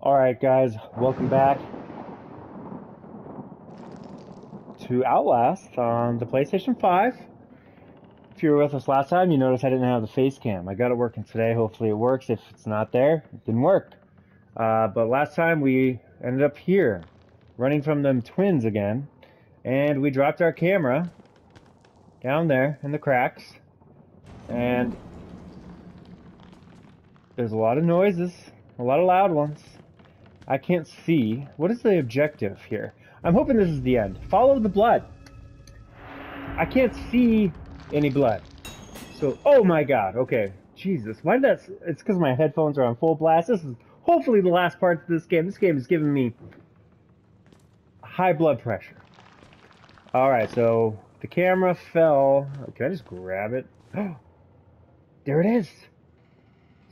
Alright guys, welcome back to Outlast on the PlayStation 5. If you were with us last time, you noticed I didn't have the face cam. I got it working today, hopefully it works. If it's not there, it didn't work. Uh, but last time we ended up here, running from them twins again, and we dropped our camera down there in the cracks, and there's a lot of noises, a lot of loud ones. I can't see. What is the objective here? I'm hoping this is the end. Follow the blood. I can't see any blood. So, oh my god, okay. Jesus, why did that... It's because my headphones are on full blast. This is hopefully the last part of this game. This game is giving me high blood pressure. Alright, so the camera fell. Can I just grab it? there it is.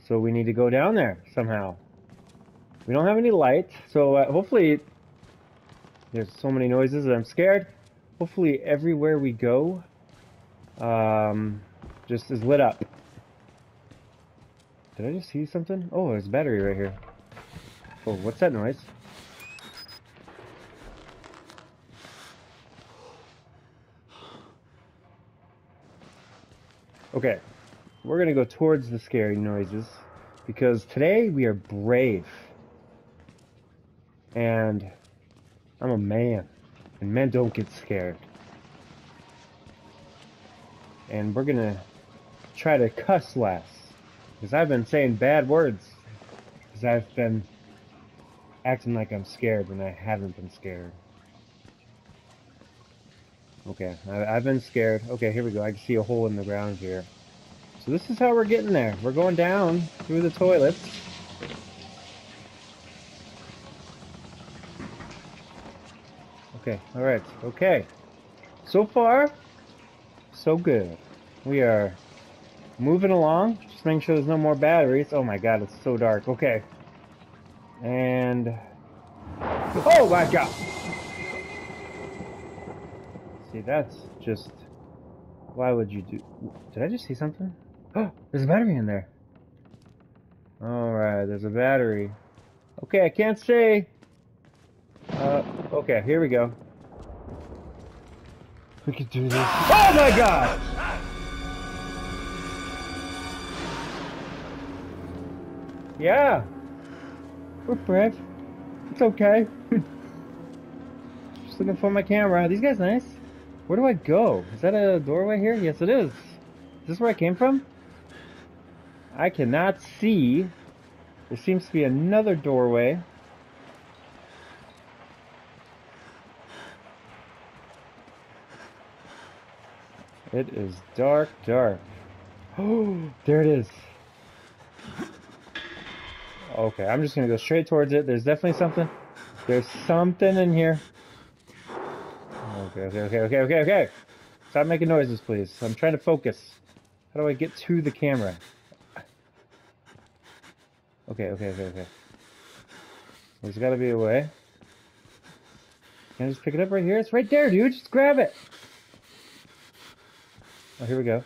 So we need to go down there somehow. We don't have any light, so uh, hopefully there's so many noises that I'm scared. Hopefully everywhere we go um, just is lit up. Did I just see something? Oh, there's a battery right here. Oh, what's that noise? Okay, we're gonna go towards the scary noises because today we are brave. And I'm a man. And men don't get scared. And we're gonna try to cuss less. Because I've been saying bad words. Because I've been acting like I'm scared when I haven't been scared. Okay, I, have been scared. Okay, here we go. I can see a hole in the ground here. So this is how we're getting there. We're going down through the toilets. Okay, alright, okay. So far, so good. We are moving along. Just making sure there's no more batteries. Oh my god, it's so dark. Okay. And... Oh my god! See, that's just... Why would you do... Did I just see something? Oh, there's a battery in there. Alright, there's a battery. Okay, I can't say uh, okay, here we go. We can do this. Oh my god! Yeah. We're brave. It's okay. Just looking for my camera. These guys nice. Where do I go? Is that a doorway here? Yes, it is. Is this where I came from? I cannot see. There seems to be another doorway. It is dark, dark. Oh, there it is. Okay, I'm just gonna go straight towards it. There's definitely something. There's something in here. Okay, okay, okay, okay, okay, okay. Stop making noises, please. I'm trying to focus. How do I get to the camera? Okay, okay, okay, okay. There's gotta be a way. Can I just pick it up right here? It's right there, dude. Just grab it. Oh, here we go.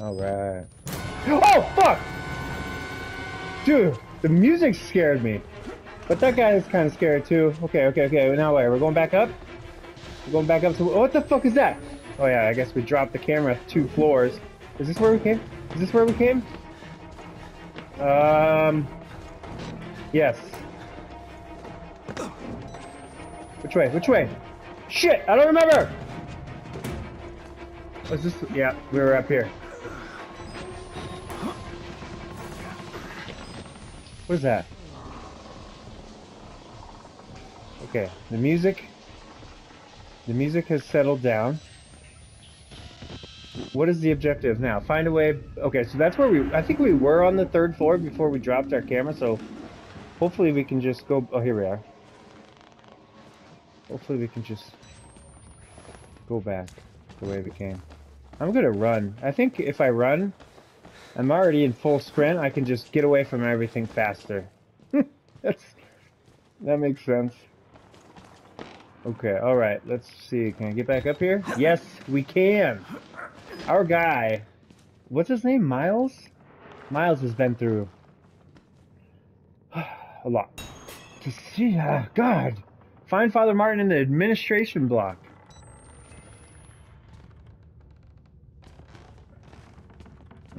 Alright. Oh, fuck! Dude, the music scared me. But that guy is kind of scared too. Okay, okay, okay. Now wait, we're going back up? We're going back up to... What the fuck is that? Oh yeah, I guess we dropped the camera two floors. Is this where we came? Is this where we came? Um... Yes. Which way? Which way? Shit, I don't remember! Was this? Yeah, we were up here. What is that? Okay, the music. The music has settled down. What is the objective now? Find a way. Okay, so that's where we. I think we were on the third floor before we dropped our camera. So hopefully we can just go. Oh, here we are. Hopefully we can just go back the way we came. I'm gonna run. I think if I run, I'm already in full sprint. I can just get away from everything faster. That's that makes sense. Okay, all right. Let's see. Can I get back up here? Yes, we can. Our guy. What's his name? Miles? Miles has been through a lot. To see, ah, God. Find Father Martin in the administration block.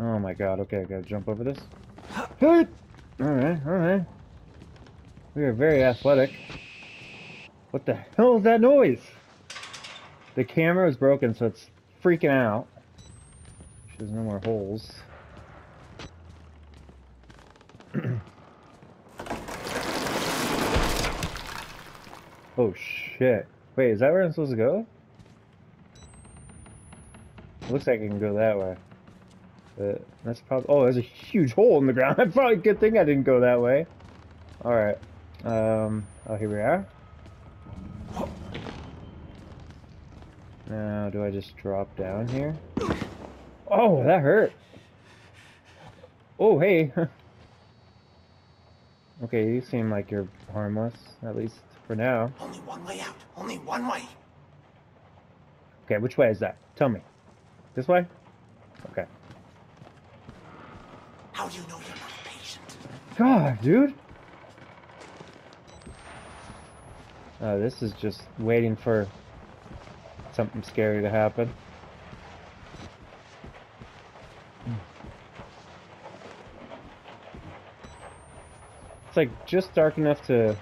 Oh my god, okay, I gotta jump over this. Alright, alright. We are very athletic. What the hell is that noise? The camera is broken, so it's freaking out. There's no more holes. oh shit. Wait, is that where I'm supposed to go? looks like I can go that way. But that's probably... Oh, there's a huge hole in the ground. That's probably a good thing I didn't go that way. Alright. Um, oh, here we are. Now, do I just drop down here? Oh, that hurt. Oh, hey. okay, you seem like you're harmless, at least for now. Only one way out. Only one way. Okay, which way is that? Tell me. This way? Okay. How do you know you're not a patient? God, dude. Uh, this is just waiting for something scary to happen. It's like just dark enough to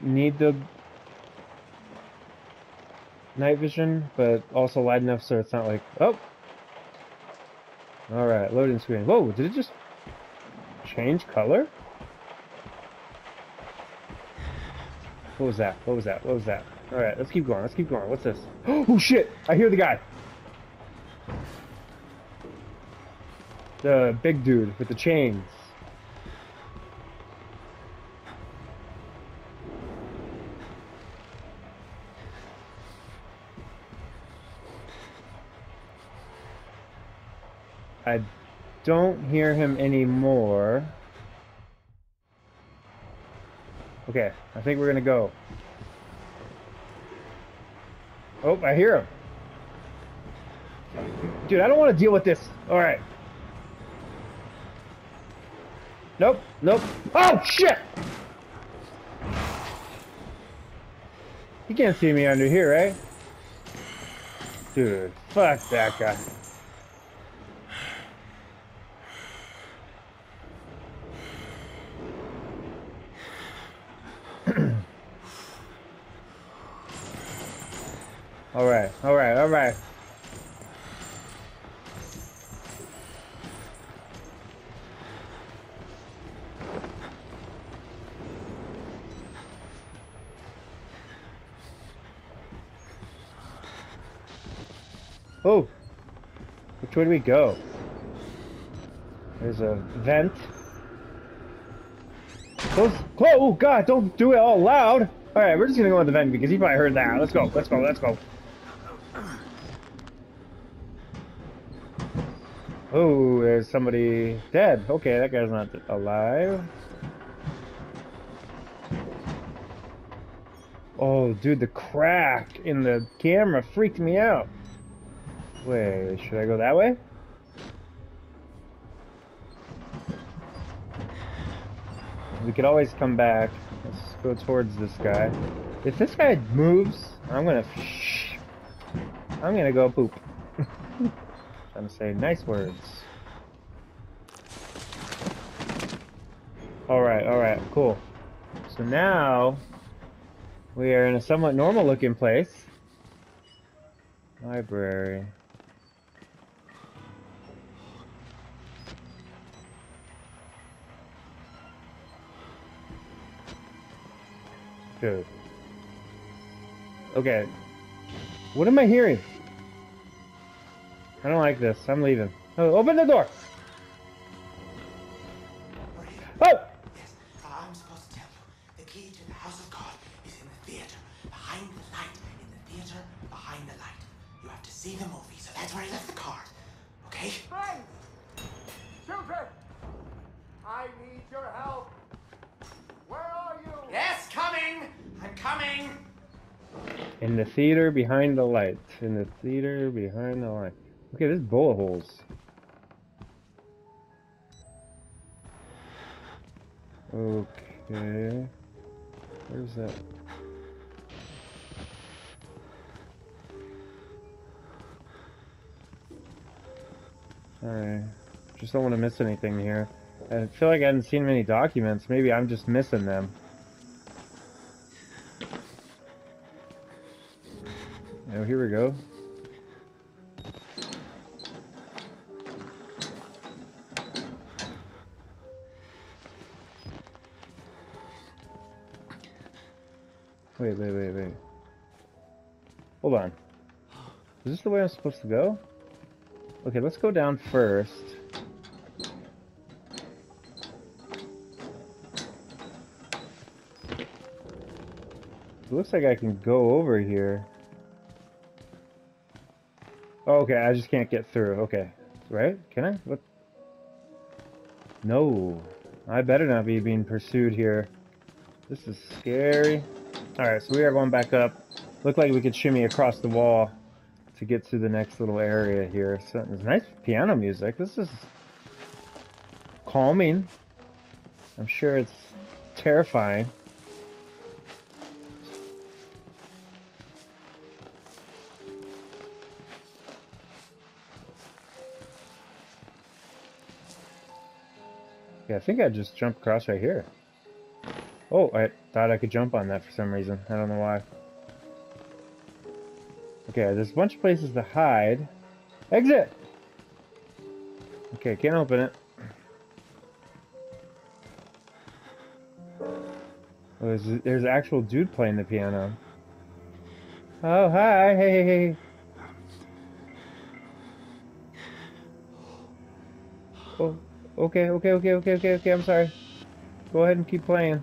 need the night vision, but also light enough so it's not like, oh! Alright, loading screen. Whoa, did it just change color? What was that? What was that? What was that? Alright, let's keep going. Let's keep going. What's this? Oh shit! I hear the guy! The big dude with the chains. I don't hear him anymore. Okay, I think we're gonna go. Oh, I hear him. Dude, I don't want to deal with this. Alright. Nope, nope. Oh, shit! You can't see me under here, right? Dude, fuck that guy. Alright, alright, alright. Oh! Which way do we go? There's a vent. Close. Oh god, don't do it all loud! Alright, we're just gonna go in the vent because he probably heard that. Let's go, let's go, let's go. Oh, there's somebody dead. Okay, that guy's not alive. Oh, dude, the crack in the camera freaked me out. Wait, should I go that way? We could always come back. Let's go towards this guy. If this guy moves, I'm gonna... I'm gonna go poop. To say nice words. Alright, alright, cool. So now, we are in a somewhat normal looking place. Library. Good. Okay. What am I hearing? I don't like this. I'm leaving. Oh, open the door! Oh! Yes, I'm supposed to tell you. The key to the house of God is in the theater. Behind the light. In the theater, behind the light. You have to see the movie, so that's where I left the card. Okay? Friends! Children! I need your help! Where are you? Yes, coming! I'm coming! In the theater behind the light. In the theater behind the light. Okay, there's bullet holes. Okay. Where's that? Alright. Just don't want to miss anything here. I feel like I haven't seen many documents. Maybe I'm just missing them. Oh, here we go. Wait, wait, wait, wait. Hold on. Is this the way I'm supposed to go? Okay, let's go down first. It looks like I can go over here. Oh, okay, I just can't get through. Okay. Right? Can I? What? No. I better not be being pursued here. This is scary. Alright, so we are going back up. Looked like we could shimmy across the wall to get to the next little area here. So there's nice piano music. This is calming. I'm sure it's terrifying. Yeah, I think I just jumped across right here. Oh, I thought I could jump on that for some reason. I don't know why. Okay, there's a bunch of places to hide. Exit! Okay, can't open it. Oh, there's, there's an actual dude playing the piano. Oh, hi, hey, hey, hey. Oh, okay, okay, okay, okay, okay, okay, I'm sorry. Go ahead and keep playing.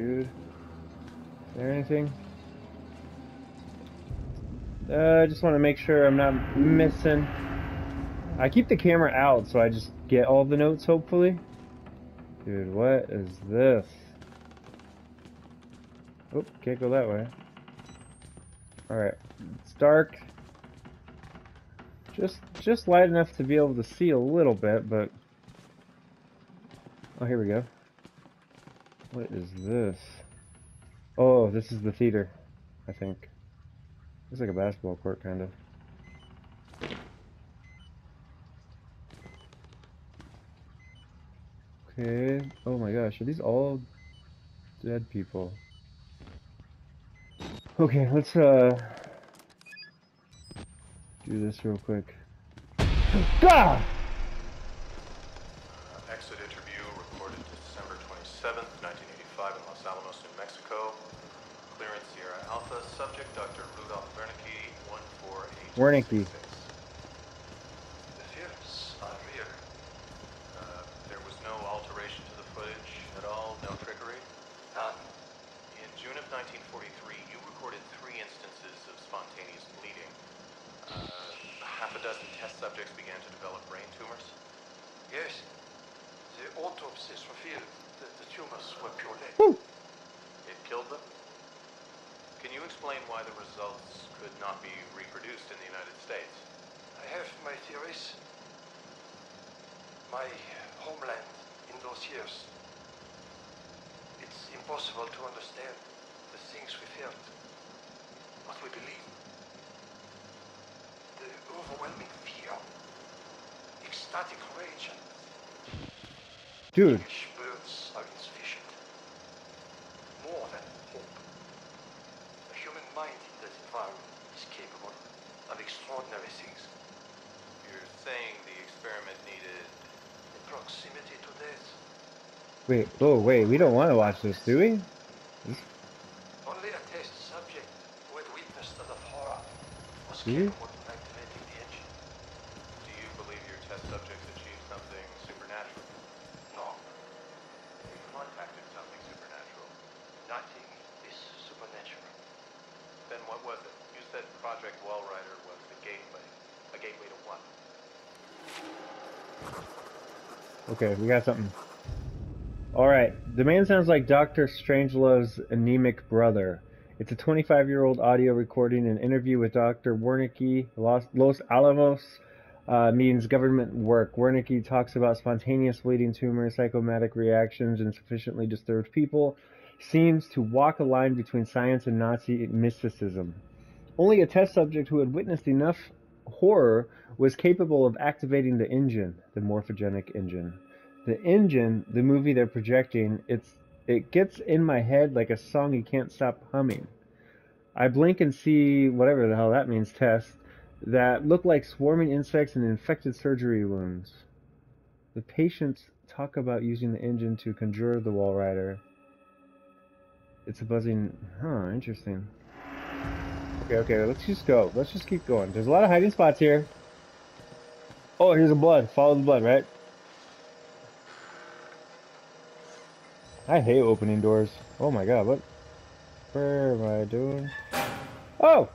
Dude. Is there anything? Uh, I just want to make sure I'm not missing. I keep the camera out so I just get all the notes, hopefully. Dude, what is this? Oh, can't go that way. Alright, it's dark. Just, just light enough to be able to see a little bit, but... Oh, here we go. What is this? Oh, this is the theater, I think. Looks like a basketball court, kind of. Okay. Oh my gosh, are these all dead people? Okay, let's uh do this real quick. Gah! Uh, exit interview recorded December 27th, 1985 in Los Alamos, New Mexico. Clearance Sierra Alpha. Subject Dr. Rudolf Wernicke, 148. Wernicke. The fears are real. Uh, there was no alteration to the footage at all, no trickery? None. In June of 1943, you recorded three instances of spontaneous bleeding. Uh, half a dozen test subjects began to develop brain tumors. Yes. The autopsies revealed that the tumors were pure lead. Woo! It killed them? Can you explain why the results could not be reproduced in the United States? I have my theories. My homeland in those years. It's impossible to understand the things we felt, what we believed. The overwhelming fear, ecstatic rage, and Dude, English words are insufficient. More than hope. The human mind in that environment is capable of extraordinary things. You're saying the experiment needed. The proximity to death. wait, oh wait, we don't want to watch this, do we? Only a test subject who had witnessed the horror was you? capable of activating the engine. Do you believe your test subjects achieved something supernatural? No, They contacted something supernatural. nothing is supernatural. Then what was it? You said Project Walrider was the gateway. A gateway to what? Okay, we got something. Alright, the man sounds like Dr. Strangelove's anemic brother. It's a 25 year old audio recording, an interview with Dr. Wernicke, Los, Los Alamos, uh, means government work. Wernicke talks about spontaneous bleeding tumors, psychomatic reactions, and sufficiently disturbed people. Seems to walk a line between science and Nazi mysticism. Only a test subject who had witnessed enough horror was capable of activating the engine, the morphogenic engine. The engine, the movie they're projecting, it's it gets in my head like a song you can't stop humming. I blink and see whatever the hell that means test that look like swarming insects and infected surgery wounds. The patients talk about using the engine to conjure the Walrider. It's a buzzing. Huh, interesting. Okay, okay, let's just go. Let's just keep going. There's a lot of hiding spots here. Oh, here's the blood. Follow the blood, right? I hate opening doors. Oh my god, what? Where am I doing? Oh!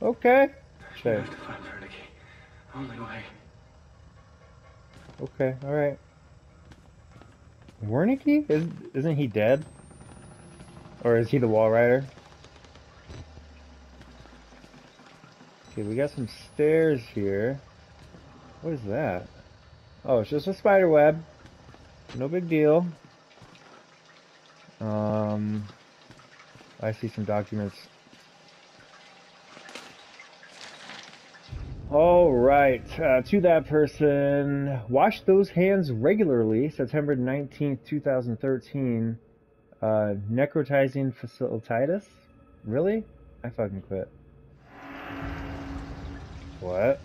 Okay. Wernicke. Only way. Okay, alright. Wernicke? Is, isn't he dead? Or is he the Walrider? Okay, we got some stairs here. What is that? Oh, it's just a spider web. No big deal. Um, I see some documents. All right, uh, to that person, wash those hands regularly. September 19th, 2013. Uh, necrotizing facilititis? Really? I fucking quit. What?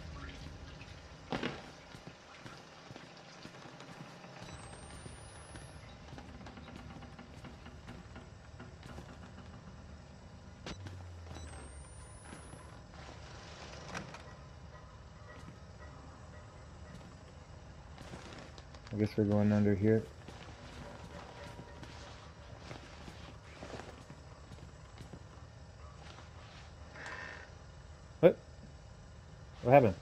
I guess we're going under here. What? What happened?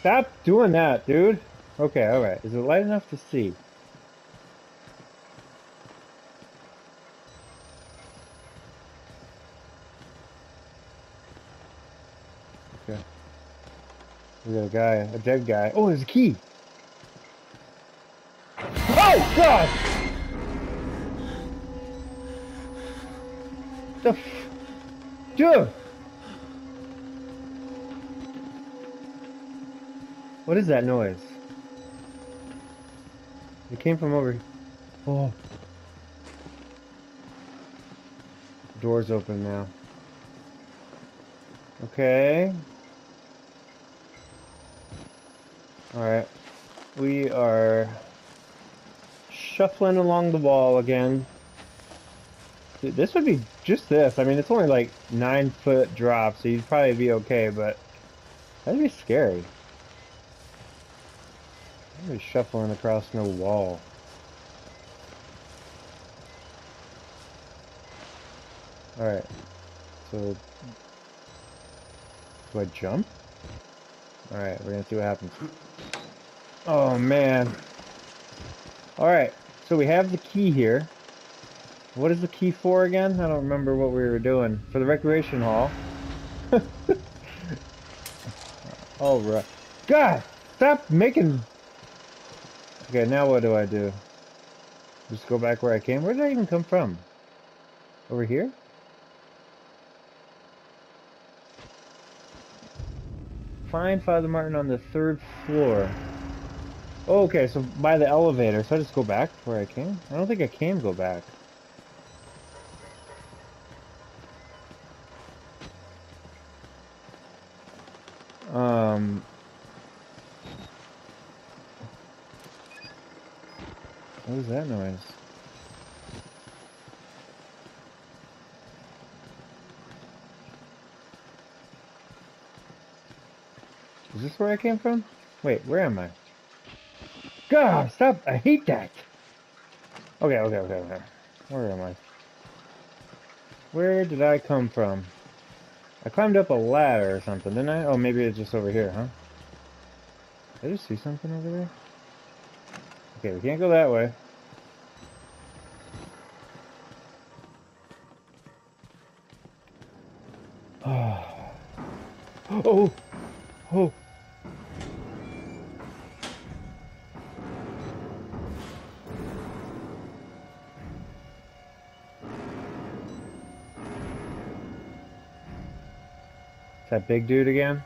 Stop doing that, dude. Okay, alright. Is it light enough to see? Okay. We got a guy, a dead guy. Oh, there's a key. Oh, God! The f... Dude! What is that noise? It came from over... Oh. Door's open now. Okay. Alright. We are shuffling along the wall again. This would be just this. I mean, it's only like nine foot drop, so you'd probably be okay, but that'd be scary. Shuffling across no wall. Alright. So, do I jump? Alright, we're gonna see what happens. Oh man. Alright, so we have the key here. What is the key for again? I don't remember what we were doing. For the recreation hall. Alright. God! Stop making... Okay, now what do I do? Just go back where I came? Where did I even come from? Over here? Find Father Martin on the third floor. Oh, okay, so by the elevator. So I just go back where I came? I don't think I can go back. Um... What was that noise? Is this where I came from? Wait, where am I? God, stop! I hate that! Okay, okay, okay, okay. Where am I? Where did I come from? I climbed up a ladder or something, didn't I? Oh, maybe it's just over here, huh? Did I just see something over there? Okay, we can't go that way. oh, oh. Is that big dude again?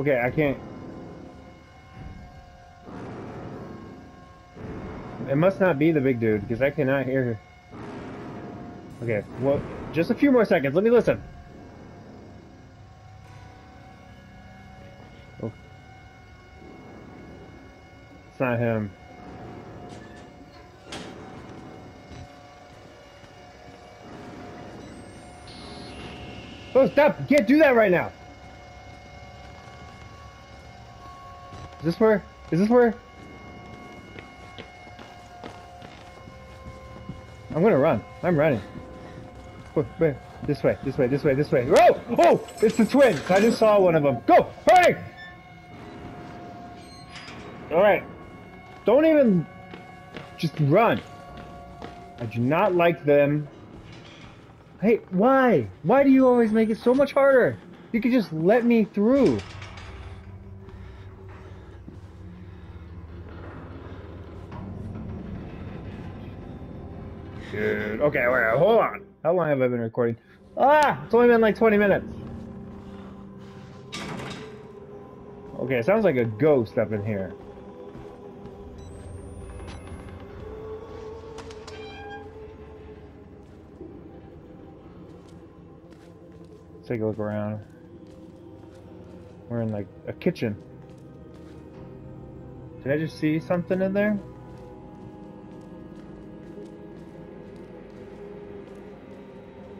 Okay, I can't. It must not be the big dude because I cannot hear. Okay, well, just a few more seconds. Let me listen. Oh. It's not him. Oh, stop! You can't do that right now! Is this where? Is this where? I'm gonna run. I'm running. Wait, This way, this way, this way, this way. Oh! Oh! It's the twins! I just saw one of them. Go! Hurry! Alright. Don't even... Just run. I do not like them. Hey, why? Why do you always make it so much harder? You could just let me through. Okay, wait, hold on. How long have I been recording? Ah! It's only been like 20 minutes. Okay, it sounds like a ghost up in here. Let's take a look around. We're in like a kitchen. Did I just see something in there?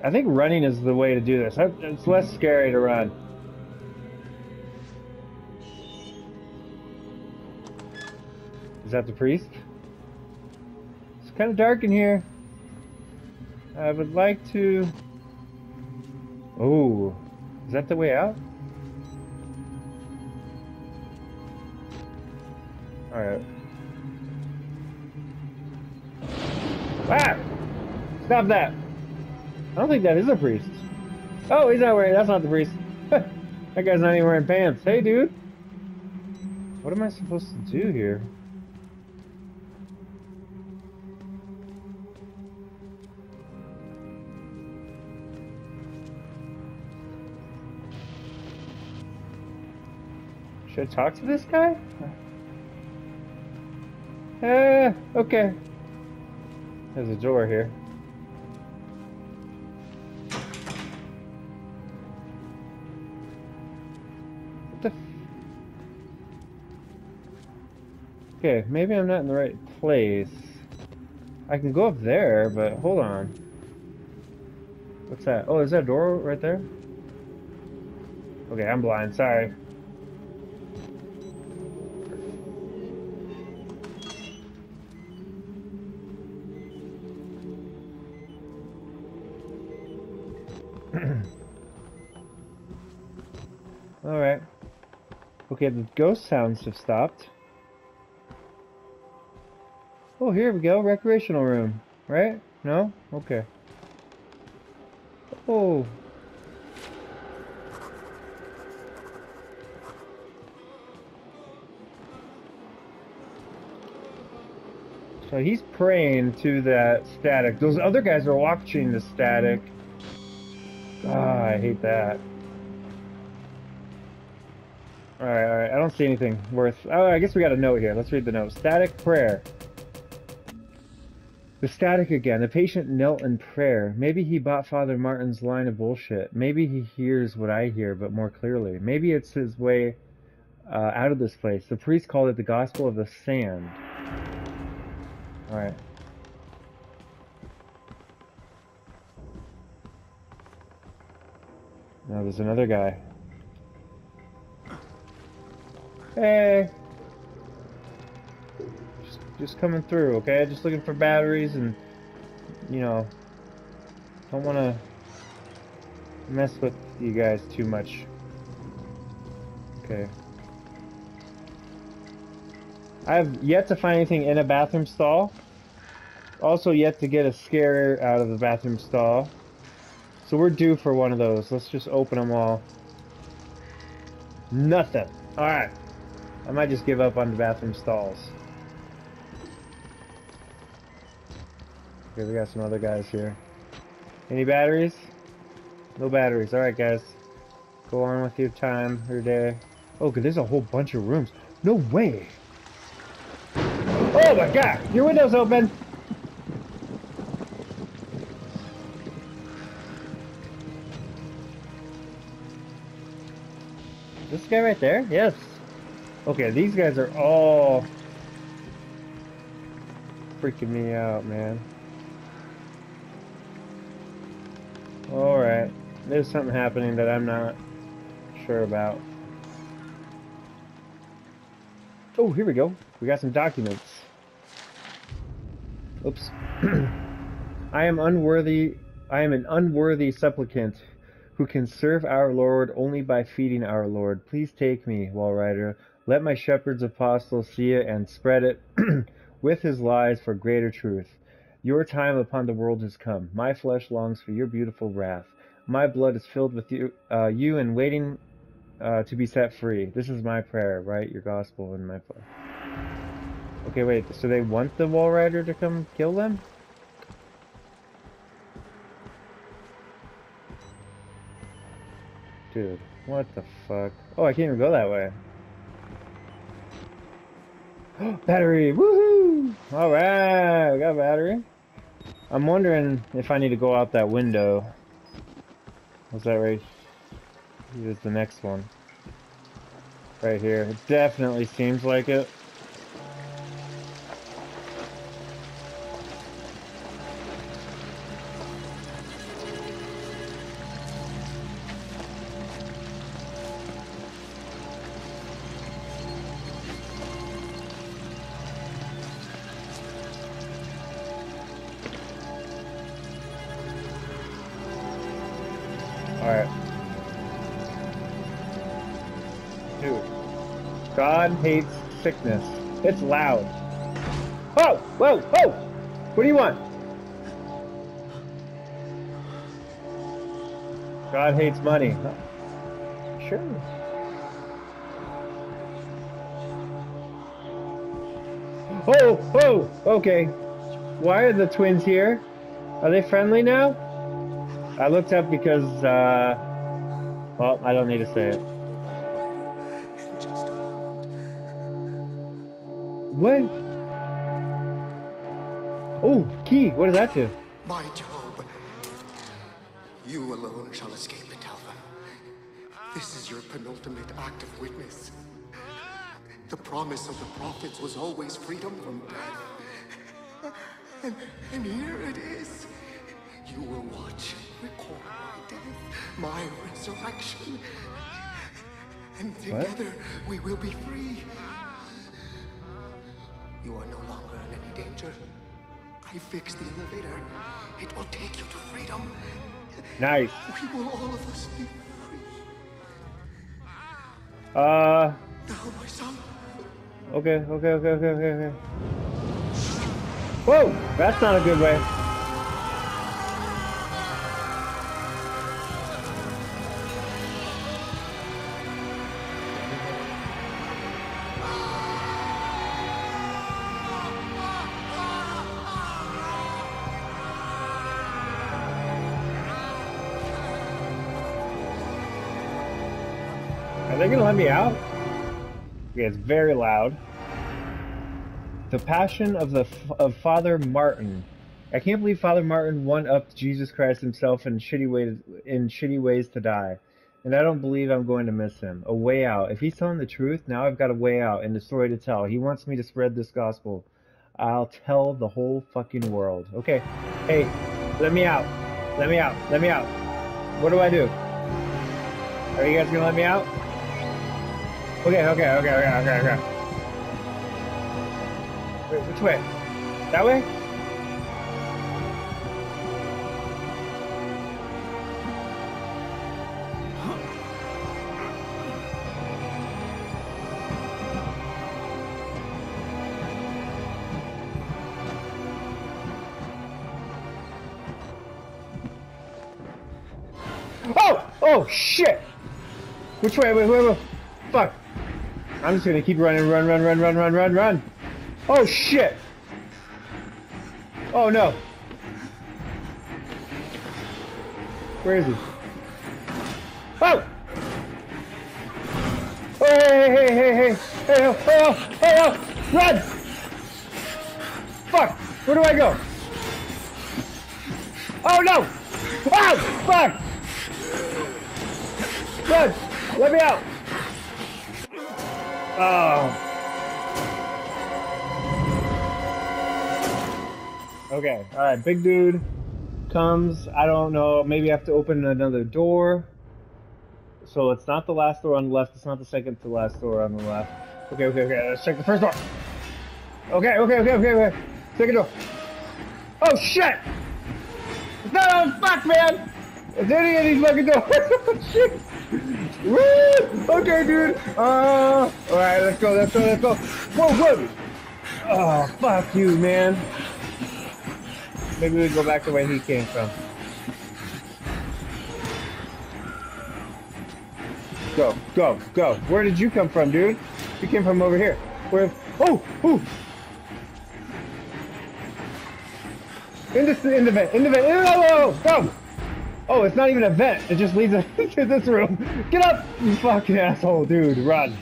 I think running is the way to do this. It's less scary to run. Is that the priest? It's kind of dark in here. I would like to... Oh, is that the way out? Alright. Ah! Stop that! I don't think that is a priest. Oh, he's not wearing. That's not the priest. that guy's not even wearing pants. Hey, dude. What am I supposed to do here? Should I talk to this guy? Eh, okay. There's a door here. Okay, maybe I'm not in the right place. I can go up there, but hold on. What's that? Oh, is that a door right there? Okay, I'm blind, sorry. Alright. Okay, the ghost sounds have stopped. Oh, here we go. Recreational room. Right? No? Okay. Oh. So he's praying to that static. Those other guys are watching the static. Ah, I hate that. Alright, alright. I don't see anything worth... Oh, I guess we got a note here. Let's read the note. Static prayer. The static again. The patient knelt in prayer. Maybe he bought Father Martin's line of bullshit. Maybe he hears what I hear, but more clearly. Maybe it's his way uh, out of this place. The priest called it the gospel of the sand. Alright. Now there's another guy. Hey! Just coming through, okay? Just looking for batteries and, you know, don't want to mess with you guys too much. Okay. I have yet to find anything in a bathroom stall. Also, yet to get a scare out of the bathroom stall. So we're due for one of those. Let's just open them all. Nothing. Alright. I might just give up on the bathroom stalls. Okay, we got some other guys here. Any batteries? No batteries. Alright, guys. Go on with your time, your day. Oh, there's a whole bunch of rooms. No way! Oh my god! Your window's open! This guy right there? Yes. Okay, these guys are all freaking me out, man. Alright. There's something happening that I'm not sure about. Oh, here we go. We got some documents. Oops. I am unworthy. I am an unworthy supplicant who can serve our Lord only by feeding our Lord. Please take me, Walrider. Let my shepherd's apostle see it and spread it with his lies for greater truth. Your time upon the world has come. My flesh longs for your beautiful wrath. My blood is filled with you, uh, you and waiting uh, to be set free. This is my prayer. right? your gospel and my flesh. Okay, wait. So they want the Walrider to come kill them? Dude, what the fuck? Oh, I can't even go that way. battery! Woohoo! Alright, we got battery. I'm wondering if I need to go out that window. Was that right? Here's the next one. Right here. It definitely seems like it. Sickness. It's loud. Oh! Whoa! Whoa! What do you want? God hates money. Sure. Oh! Oh! Okay. Why are the twins here? Are they friendly now? I looked up because, uh, well, I don't need to say it. What? Oh, key. What does that do? My Job, you alone shall escape it, Alpha. This is your penultimate act of witness. The promise of the prophets was always freedom from death. And, and here it is. You will watch and record my death, my resurrection. And together we will be free. You are no longer in any danger. I fixed the elevator. It will take you to freedom. Nice. We will all of us be free. Uh, Now, my son. okay, okay, okay, okay, okay, okay. Whoa! That's not a good way. It's very loud. The Passion of the of Father Martin. I can't believe Father Martin one upped Jesus Christ himself in shitty ways in shitty ways to die, and I don't believe I'm going to miss him. A way out. If he's telling the truth, now I've got a way out and a story to tell. He wants me to spread this gospel. I'll tell the whole fucking world. Okay, hey, let me out. Let me out. Let me out. What do I do? Are you guys gonna let me out? Okay, okay, okay, okay, okay, okay. Wait, which way? That way? Oh! Oh, shit! Which way? Wait, wait, wait. Fuck. I'm just gonna keep running, run, run, run, run, run, run, run. Oh shit! Oh no. Where is he? Oh! Oh, hey, hey, hey, hey, hey, oh, oh, oh, oh, run! Fuck! Where do I go? Oh no! Oh, fuck! Run! Let me out! Oh. Okay, alright, big dude comes. I don't know, maybe I have to open another door. So it's not the last door on the left, it's not the second to last door on the left. Okay, okay, okay, let's check the first door. Okay, okay, okay, okay, okay. Second door. Oh shit! No, fuck, man! It's any of these fucking doors. Oh, shit! Woo! Okay, dude. Uh, alright, let's go, let's go, let's go. Whoa, whoa! Oh, fuck you, man. Maybe we go back to where he came from. Go, go, go. Where did you come from, dude? You came from over here. Where? Oh, oh! In the in the vent, in the vent. In the, oh, oh, go! Oh, it's not even a vent. It just leads to this room. Get up, you fucking asshole, dude. Run.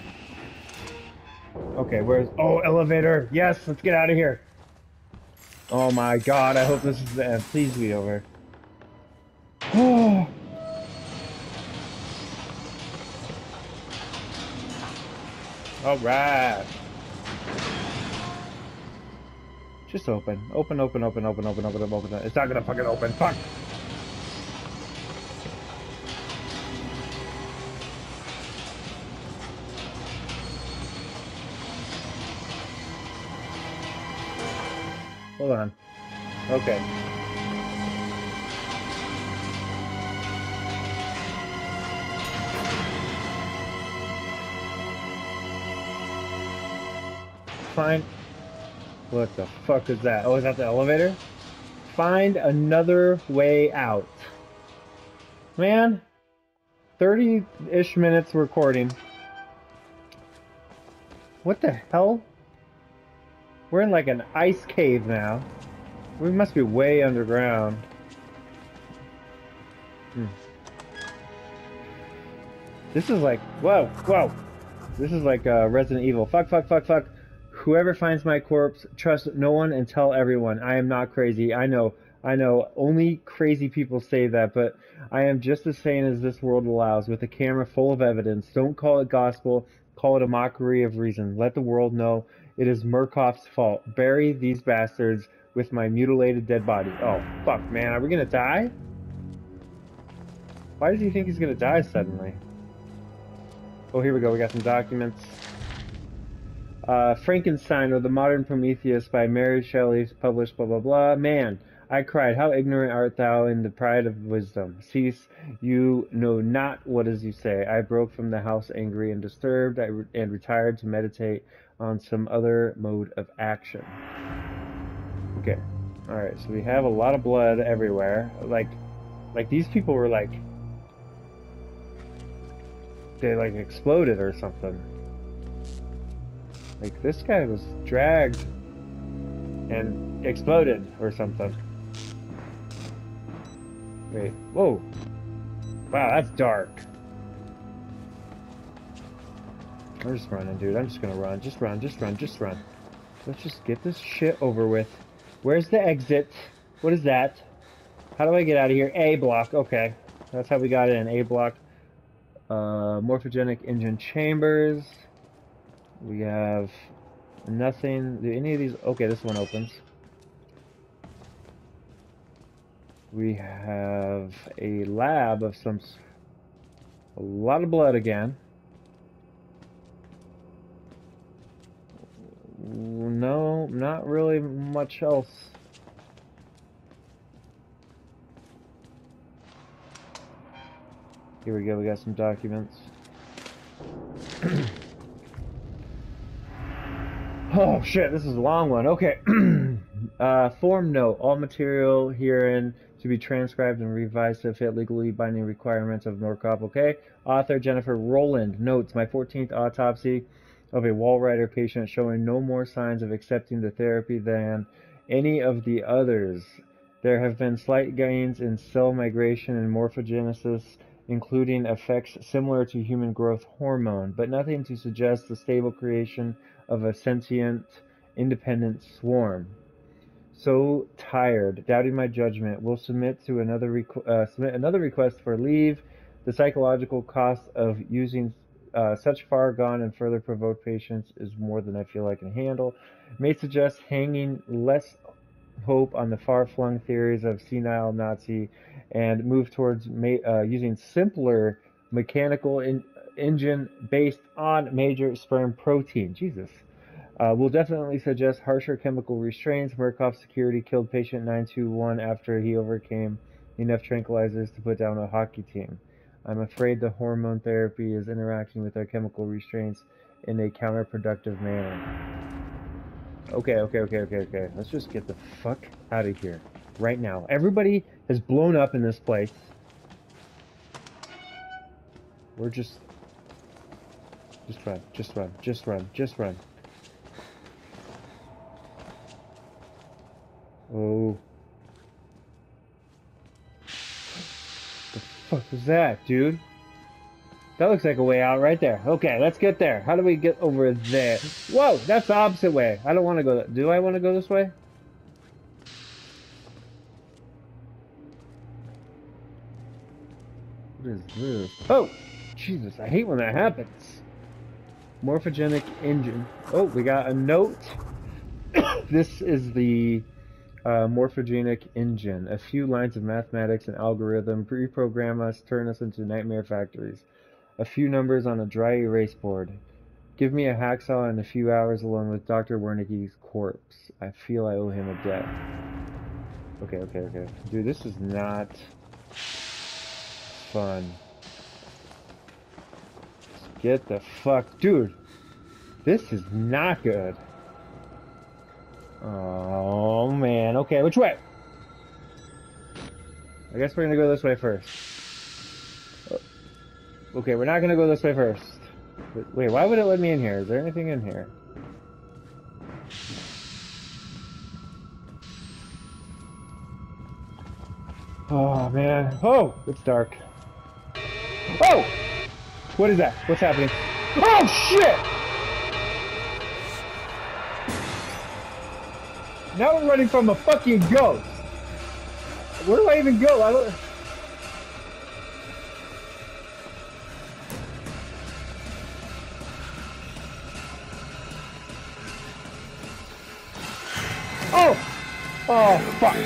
Okay, where's... Oh, elevator. Yes, let's get out of here. Oh my god, I hope this is the end. Please be over. Oh. Alright. Just open. Open, open, open, open, open, open, open, open. It's not gonna fucking open. Fuck! Hold on. Okay. Fine. What the fuck is that? Oh, is that the elevator? Find another way out. Man, 30-ish minutes recording. What the hell? We're in like an ice cave now. We must be way underground. Hmm. This is like, whoa, whoa. This is like uh, Resident Evil. Fuck, fuck, fuck, fuck. Whoever finds my corpse, trust no one and tell everyone. I am not crazy. I know. I know. Only crazy people say that, but I am just as sane as this world allows, with a camera full of evidence. Don't call it gospel. Call it a mockery of reason. Let the world know it is Murkoff's fault. Bury these bastards with my mutilated dead body. Oh, fuck, man. Are we gonna die? Why does he think he's gonna die suddenly? Oh, here we go. We got some documents. Uh, Frankenstein or the Modern Prometheus by Mary Shelley, published blah blah blah. Man, I cried, How ignorant art thou in the pride of wisdom! Cease, you know not what as you say. I broke from the house angry and disturbed, re and retired to meditate on some other mode of action. Okay. Alright, so we have a lot of blood everywhere. Like, like these people were like, they like exploded or something. Like this guy was dragged and exploded or something. Wait, whoa. Wow, that's dark. I'm just running, dude. I'm just gonna run. Just run, just run, just run. Let's just get this shit over with. Where's the exit? What is that? How do I get out of here? A block. Okay. That's how we got in. A block. Uh, morphogenic engine chambers. We have nothing. Do any of these... Okay, this one opens. We have a lab of some... A lot of blood again. No, not really much else. Here we go, we got some documents. oh shit, this is a long one. Okay. Uh, form note: All material herein to be transcribed and revised to fit legally binding requirements of Murkoff. Okay. Author Jennifer Rowland notes: My 14th autopsy of a Walrider patient showing no more signs of accepting the therapy than any of the others. There have been slight gains in cell migration and morphogenesis, including effects similar to human growth hormone, but nothing to suggest the stable creation of a sentient, independent swarm. So tired, doubting my judgment, will submit to another requ- uh, submit another request for leave. The psychological cost of using uh, such far gone and further provoked patients is more than I feel I can handle. May suggest hanging less hope on the far-flung theories of senile Nazi and move towards ma- uh, using simpler mechanical in- engine based on major sperm protein. Jesus. Uh, we'll definitely suggest harsher chemical restraints. Murkoff security killed patient 921 after he overcame enough tranquilizers to put down a hockey team. I'm afraid the hormone therapy is interacting with our chemical restraints in a counterproductive manner. Okay, okay, okay, okay, okay. Let's just get the fuck out of here. Right now. Everybody has blown up in this place. We're just... Just run, just run, just run, just run. Oh. Fuck was that, dude? That looks like a way out right there. Okay, let's get there. How do we get over there? Whoa, that's the opposite way. I don't want to go. Do I want to go this way? What is this? Oh, Jesus, I hate when that happens. Morphogenic engine. Oh, we got a note. this is the uh, morphogenic engine. A few lines of mathematics and algorithm reprogram us, turn us into nightmare factories. A few numbers on a dry erase board. Give me a hacksaw and a few hours alone with Dr. Wernicke's corpse. I feel I owe him a debt. Okay, okay, okay. Dude, this is not fun. Get the fuck... Dude! This is not good. Oh, man. Okay, which way? I guess we're gonna go this way first. Oh. Okay, we're not gonna go this way first. Wait, why would it let me in here? Is there anything in here? Oh, man. Oh, it's dark. Oh! What is that? What's happening? Oh, shit! Now we're running from a fucking ghost. Where do I even go? I don't... Oh! Oh, fuck.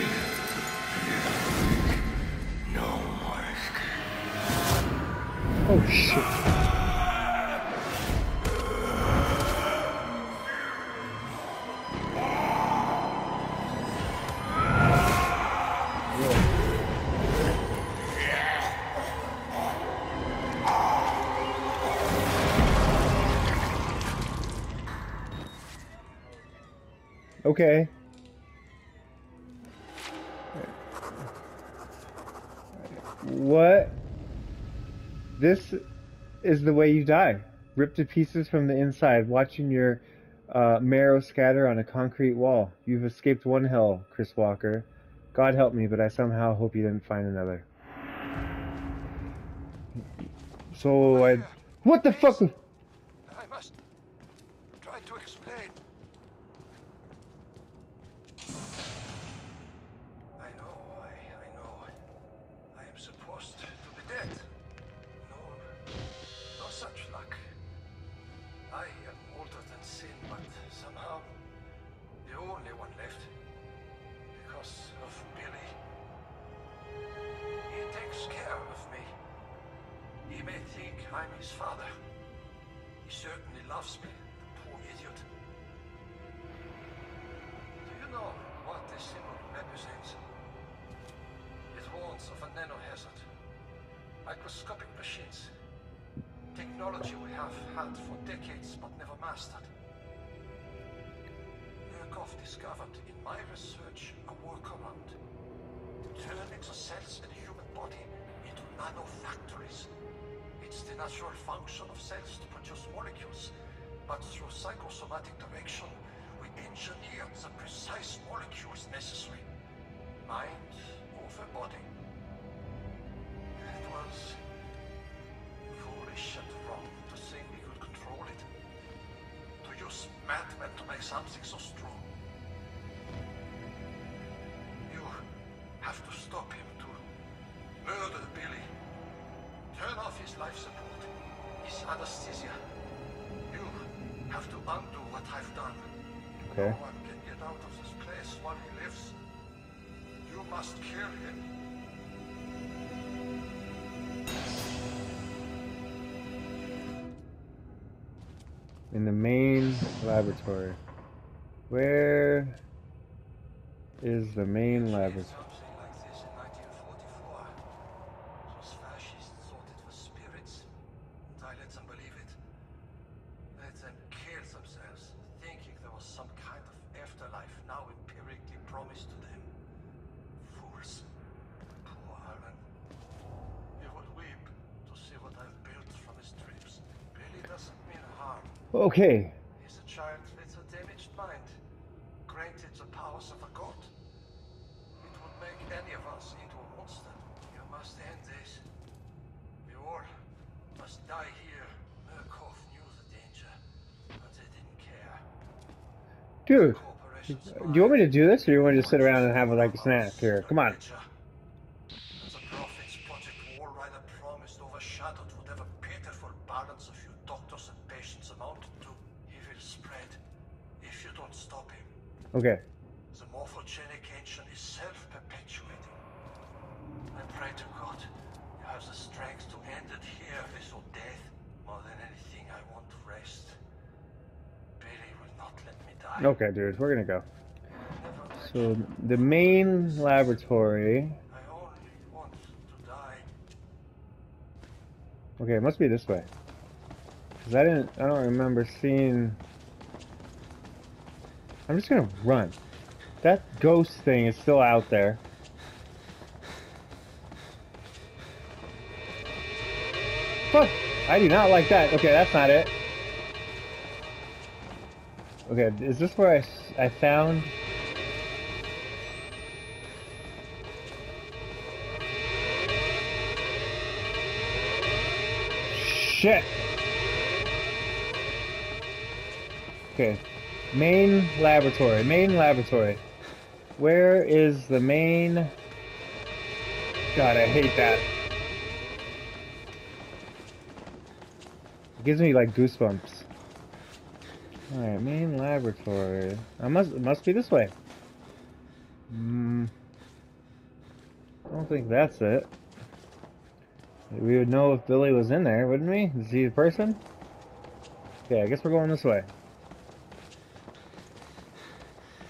No worried. Oh, shit. Okay. What? This is the way you die. Ripped to pieces from the inside, watching your uh, marrow scatter on a concrete wall. You've escaped one hell, Chris Walker. God help me, but I somehow hope you didn't find another. So I... What the fuck? It warns of a nanohazard. Microscopic machines. Technology we have had for decades but never mastered. Murkoff discovered in my research a workaround. Turning the cells in the human body into nanofactories. It's the natural function of cells to produce molecules, but through psychosomatic direction, we engineered the precise molecules necessary. Mind over body. It was foolish and wrong to think we could control it. To use madmen to make something so strong. You have to stop him to murder Billy. Turn off his life support, his anesthesia. You have to undo what I've done. Okay. No one can get out of this place while he lives. Must kill him. In the main laboratory. Where is the main laboratory? Okay. He's a child with a damaged mind, granted the powers of a god. It would make any of us into a monster. You must end this. We all must die here. Murkoff knew the danger, but they didn't care. Dude, do you want me to do this or do you want to just sit around and have like a snack here? Come on. Okay. The morphogenic engine is self-perpetuating. I pray to God you have the strength to end it here with your death. More than anything, I want rest. Billy will not let me die. Okay, dude, we're gonna go. So the main laboratory. I only want to die. Okay, it must be this way. Cause I didn't. I don't remember seeing. I'm just gonna run. That ghost thing is still out there. Fuck! I do not like that. Okay, that's not it. Okay, is this where I, I found? Shit! Okay, main laboratory, main laboratory. Where is the main... God, I hate that. It gives me like goosebumps. Alright, main laboratory. I must it must be this way. Hmm. I don't think that's it. We would know if Billy was in there, wouldn't we? Is he the person? Okay, I guess we're going this way.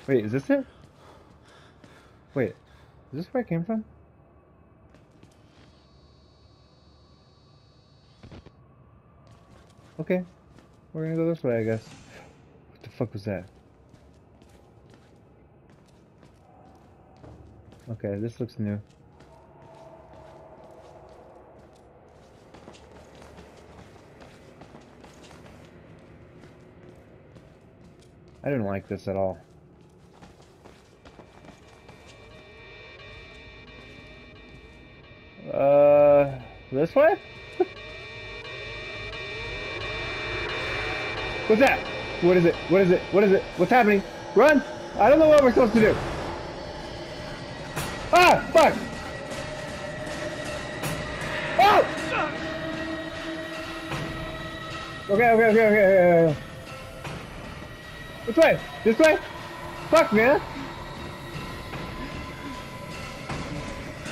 Wait, is this it? Wait, is this where I came from? Okay, we're gonna go this way, I guess. What the fuck was that? Okay, this looks new. I didn't like this at all. Uh, this way? What's that? What is it? What is it? What is it? What's happening? Run! I don't know what we're supposed to do. Ah! Fuck! Oh! Okay, okay, okay, okay. Which way? This way? Fuck, man.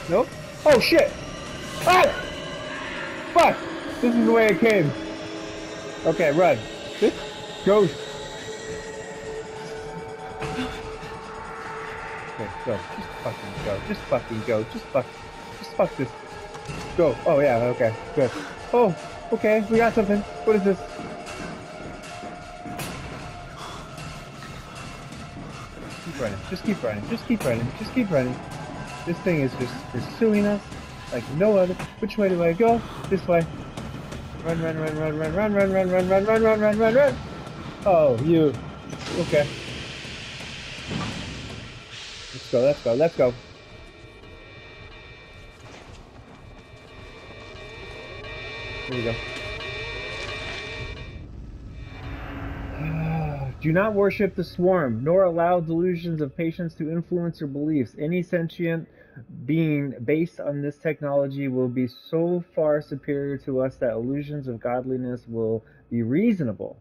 Nope. Oh, shit. Ah! Fuck! This is the way it came. Okay, run. This goes. Okay, go. Just fucking go. Just fucking go. Just fuck. Just fuck this. Go. Oh, yeah, okay. Good. Oh, okay. We got something. What is this? Keep running. Just keep running. Just keep running. Just keep running. This thing is just pursuing us like no other. Which way do I go? This way. Run, run, run, run, run, run, run, run, run, run, run, run, run, run, run. Oh, you. Okay. Let's go, let's go, let's go. Here we go. Do not worship the swarm, nor allow delusions of patients to influence your beliefs. Any sentient being based on this technology will be so far superior to us that illusions of godliness will be reasonable.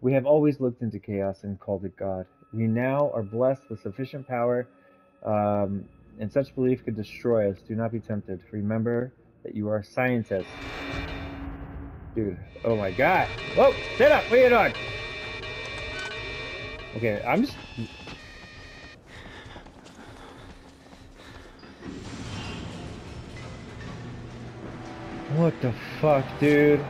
We have always looked into chaos and called it God. We now are blessed with sufficient power, um, and such belief could destroy us. Do not be tempted. Remember that you are scientists. Dude, oh my god. Whoa, sit up, what are you doing? Okay, I'm just... What the fuck, dude?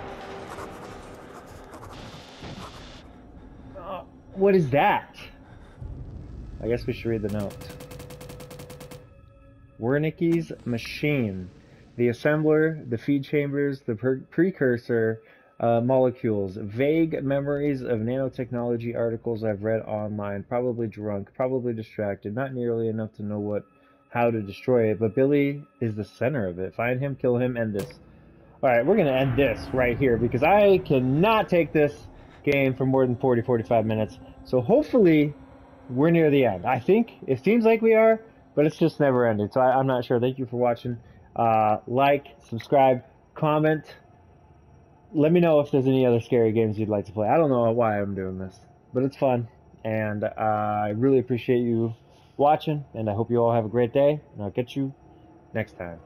Uh, what is that? I guess we should read the note. Wernicke's machine. The assembler, the feed chambers, the pre precursor, uh, molecules. Vague memories of nanotechnology articles I've read online. Probably drunk, probably distracted. Not nearly enough to know what how to destroy it. But Billy is the center of it. Find him, kill him, end this. Alright, we're going to end this right here because I cannot take this game for more than 40, 45 minutes. So hopefully we're near the end. I think it seems like we are, but it's just never ending. So I, am not sure. Thank you for watching. Uh, like, subscribe, comment. Let me know if there's any other scary games you'd like to play. I don't know why I'm doing this, but it's fun. And uh, I really appreciate you watching, and I hope you all have a great day, and I'll get you next time.